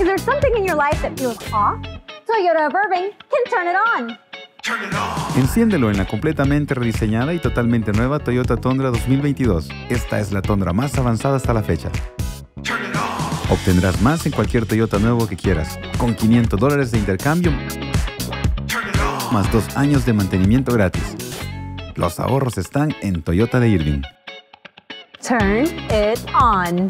Is there something in your life that feels off? Toyota of Irving can turn it on. Enciéndelo en la completamente rediseñada y totalmente nueva Toyota Tundra 2022. Esta es la Tundra más avanzada hasta la fecha. Obtendrás más en cualquier Toyota nuevo que quieras, con 500 dólares de intercambio, más dos años de mantenimiento gratis. Los ahorros están en Toyota de Irving. Turn it on.